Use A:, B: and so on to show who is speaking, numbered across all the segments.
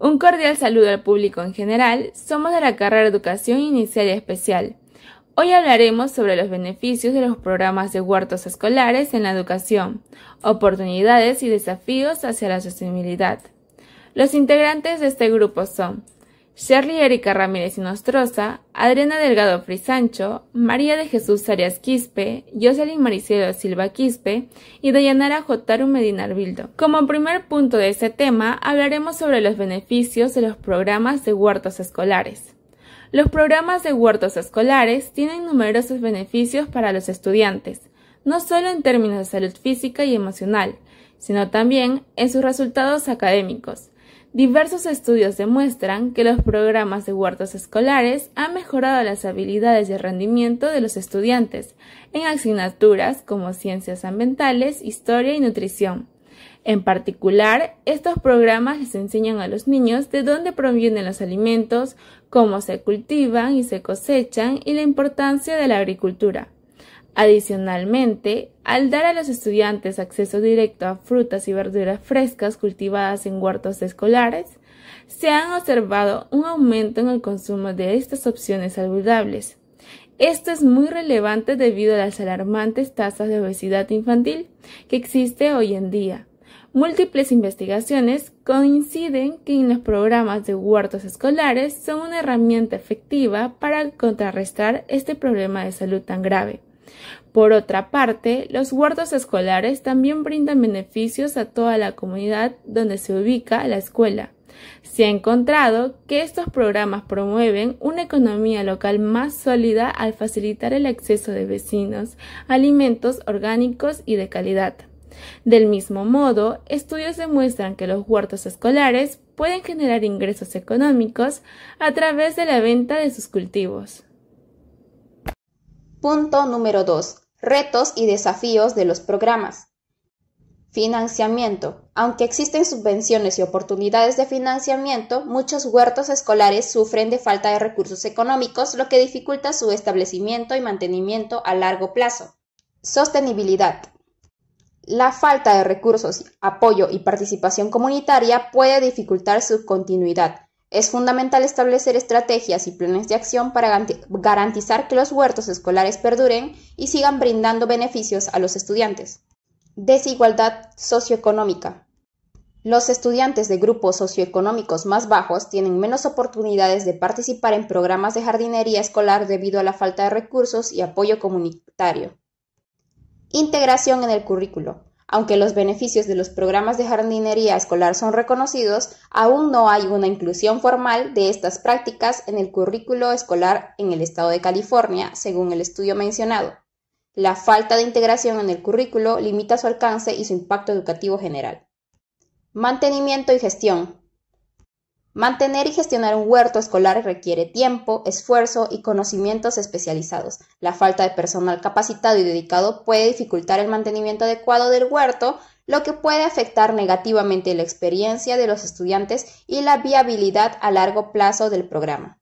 A: Un cordial saludo al público en general. Somos de la carrera Educación Inicial y Especial. Hoy hablaremos sobre los beneficios de los programas de huertos escolares en la educación, oportunidades y desafíos hacia la sostenibilidad. Los integrantes de este grupo son Shirley Erika Ramírez Nostroza, Adriana Delgado Frisancho, María de Jesús Arias Quispe, Jocelyn Maricelo Silva Quispe y Dayanara Jotaru Medina Arbildo. Como primer punto de este tema, hablaremos sobre los beneficios de los programas de huertos escolares. Los programas de huertos escolares tienen numerosos beneficios para los estudiantes, no solo en términos de salud física y emocional, sino también en sus resultados académicos Diversos estudios demuestran que los programas de huertos escolares han mejorado las habilidades de rendimiento de los estudiantes en asignaturas como ciencias ambientales, historia y nutrición. En particular, estos programas les enseñan a los niños de dónde provienen los alimentos, cómo se cultivan y se cosechan y la importancia de la agricultura. Adicionalmente, al dar a los estudiantes acceso directo a frutas y verduras frescas cultivadas en huertos escolares, se ha observado un aumento en el consumo de estas opciones saludables. Esto es muy relevante debido a las alarmantes tasas de obesidad infantil que existe hoy en día. Múltiples investigaciones coinciden que en los programas de huertos escolares son una herramienta efectiva para contrarrestar este problema de salud tan grave. Por otra parte, los huertos escolares también brindan beneficios a toda la comunidad donde se ubica la escuela. Se ha encontrado que estos programas promueven una economía local más sólida al facilitar el acceso de vecinos a alimentos orgánicos y de calidad. Del mismo modo, estudios demuestran que los huertos escolares pueden generar ingresos económicos a través de la venta de sus cultivos.
B: Punto número 2. Retos y desafíos de los programas. Financiamiento. Aunque existen subvenciones y oportunidades de financiamiento, muchos huertos escolares sufren de falta de recursos económicos, lo que dificulta su establecimiento y mantenimiento a largo plazo. Sostenibilidad. La falta de recursos, apoyo y participación comunitaria puede dificultar su continuidad, es fundamental establecer estrategias y planes de acción para garantizar que los huertos escolares perduren y sigan brindando beneficios a los estudiantes. Desigualdad socioeconómica. Los estudiantes de grupos socioeconómicos más bajos tienen menos oportunidades de participar en programas de jardinería escolar debido a la falta de recursos y apoyo comunitario. Integración en el currículo. Aunque los beneficios de los programas de jardinería escolar son reconocidos, aún no hay una inclusión formal de estas prácticas en el currículo escolar en el estado de California, según el estudio mencionado. La falta de integración en el currículo limita su alcance y su impacto educativo general. Mantenimiento y gestión. Mantener y gestionar un huerto escolar requiere tiempo, esfuerzo y conocimientos especializados. La falta de personal capacitado y dedicado puede dificultar el mantenimiento adecuado del huerto, lo que puede afectar negativamente la experiencia de los estudiantes y la viabilidad a largo plazo del programa.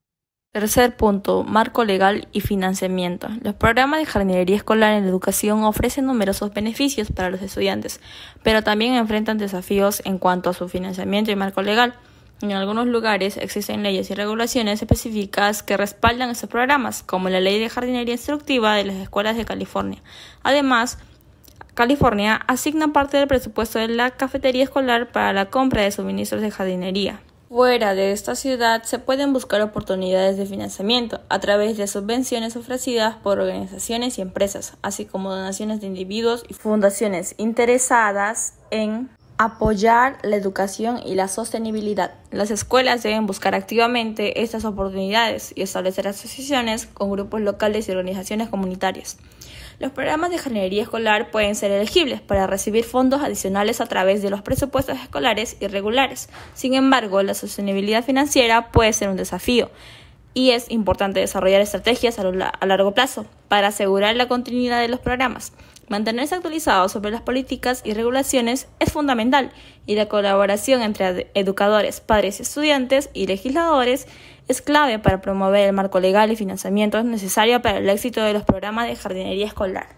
C: Tercer punto, marco legal y financiamiento. Los programas de jardinería escolar en la educación ofrecen numerosos beneficios para los estudiantes, pero también enfrentan desafíos en cuanto a su financiamiento y marco legal. En algunos lugares existen leyes y regulaciones específicas que respaldan estos programas, como la Ley de Jardinería Instructiva de las Escuelas de California. Además, California asigna parte del presupuesto de la cafetería escolar para la compra de suministros de jardinería. Fuera de esta ciudad se pueden buscar oportunidades de financiamiento a través de subvenciones ofrecidas por organizaciones y empresas, así como donaciones de individuos y fundaciones interesadas en apoyar la educación y la sostenibilidad. Las escuelas deben buscar activamente estas oportunidades y establecer asociaciones con grupos locales y organizaciones comunitarias. Los programas de jardinería escolar pueden ser elegibles para recibir fondos adicionales a través de los presupuestos escolares irregulares. Sin embargo, la sostenibilidad financiera puede ser un desafío y es importante desarrollar estrategias a, largo plazo para asegurar la continuidad de los programas. Mantenerse actualizados sobre las políticas y regulaciones es fundamental y la colaboración entre educadores, padres, estudiantes y legisladores es clave para promover el marco legal y financiamiento necesario para el éxito de los programas de jardinería escolar.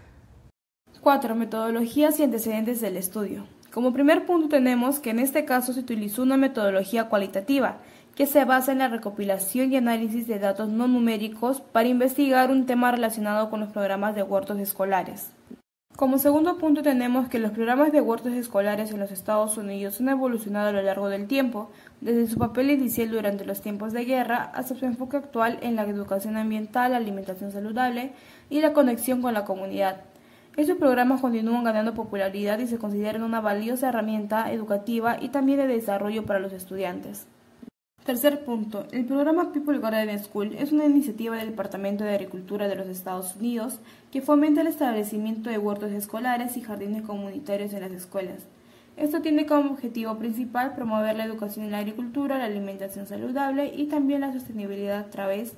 D: 4. Metodologías y antecedentes del estudio. Como primer punto tenemos que en este caso se utilizó una metodología cualitativa, que se basa en la recopilación y análisis de datos no numéricos para investigar un tema relacionado con los programas de huertos escolares. Como segundo punto tenemos que los programas de huertos escolares en los Estados Unidos han evolucionado a lo largo del tiempo, desde su papel inicial durante los tiempos de guerra hasta su enfoque actual en la educación ambiental, la alimentación saludable y la conexión con la comunidad. Estos programas continúan ganando popularidad y se consideran una valiosa herramienta educativa y también de desarrollo para los estudiantes. Tercer punto. El programa People Garden School es una iniciativa del Departamento de Agricultura de los Estados Unidos que fomenta el establecimiento de huertos escolares y jardines comunitarios en las escuelas. Esto tiene como objetivo principal promover la educación en la agricultura, la alimentación saludable y también la sostenibilidad a través,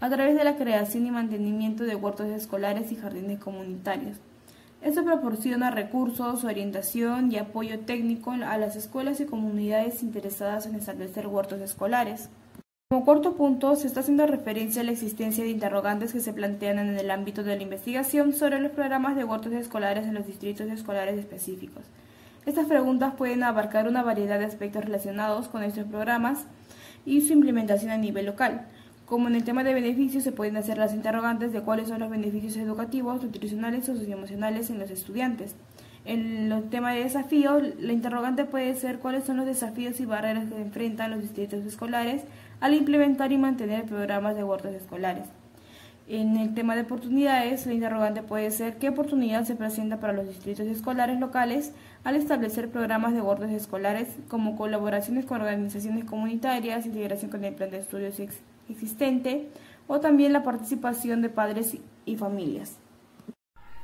D: a través de la creación y mantenimiento de huertos escolares y jardines comunitarios. Esto proporciona recursos, orientación y apoyo técnico a las escuelas y comunidades interesadas en establecer huertos escolares. Como cuarto punto, se está haciendo referencia a la existencia de interrogantes que se plantean en el ámbito de la investigación sobre los programas de huertos escolares en los distritos escolares específicos. Estas preguntas pueden abarcar una variedad de aspectos relacionados con estos programas y su implementación a nivel local. Como en el tema de beneficios, se pueden hacer las interrogantes de cuáles son los beneficios educativos, nutricionales o socioemocionales en los estudiantes. En el tema de desafíos, la interrogante puede ser cuáles son los desafíos y barreras que enfrentan los distritos escolares al implementar y mantener programas de huertos escolares. En el tema de oportunidades, la interrogante puede ser qué oportunidad se presenta para los distritos escolares locales al establecer programas de huertos escolares como colaboraciones con organizaciones comunitarias, integración con el plan de estudios existente o también la participación de padres y familias.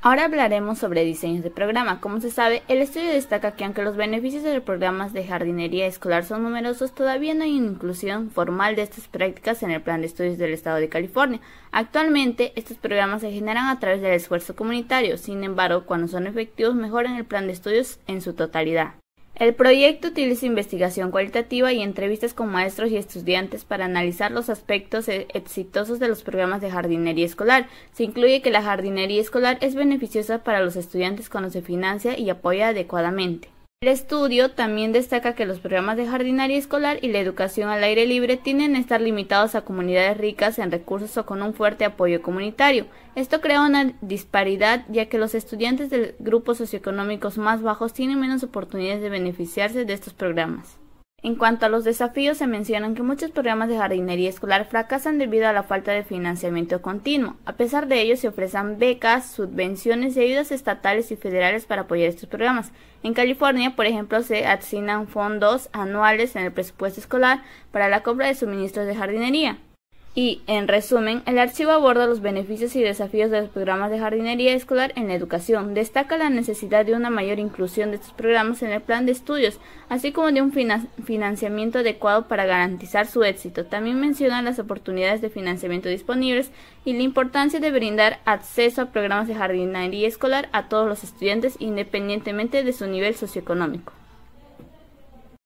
E: Ahora hablaremos sobre diseños de programa. Como se sabe, el estudio destaca que aunque los beneficios de los programas de jardinería escolar son numerosos, todavía no hay una inclusión formal de estas prácticas en el plan de estudios del Estado de California. Actualmente, estos programas se generan a través del esfuerzo comunitario, sin embargo, cuando son efectivos mejoran el plan de estudios en su totalidad. El proyecto utiliza investigación cualitativa y entrevistas con maestros y estudiantes para analizar los aspectos e-, exitosos de los programas de jardinería escolar. Se incluye que la jardinería escolar es beneficiosa para los estudiantes cuando se financia y apoya adecuadamente. El estudio también destaca que los programas de jardinería escolar y la educación al aire libre tienden a estar limitados a comunidades ricas en recursos o con un fuerte apoyo comunitario. Esto crea una disparidad ya que los estudiantes de grupos socioeconómicos más bajos tienen menos oportunidades de beneficiarse de estos programas. En cuanto a los desafíos, se mencionan que muchos programas de jardinería escolar fracasan debido a la falta de financiamiento continuo. A pesar de ello, se ofrecen becas, subvenciones y ayudas estatales y federales para apoyar estos programas. En California, por ejemplo, se asignan fondos anuales en el presupuesto escolar para la compra de suministros de jardinería. Y, en resumen, el archivo aborda los beneficios y desafíos de los programas de jardinería escolar en la educación. Destaca la necesidad de una mayor inclusión de estos programas en el plan de estudios, así como de un financiamiento adecuado para garantizar su éxito. También menciona las oportunidades de financiamiento disponibles y la importancia de brindar acceso a programas de jardinería escolar a todos los estudiantes independientemente de su nivel socioeconómico.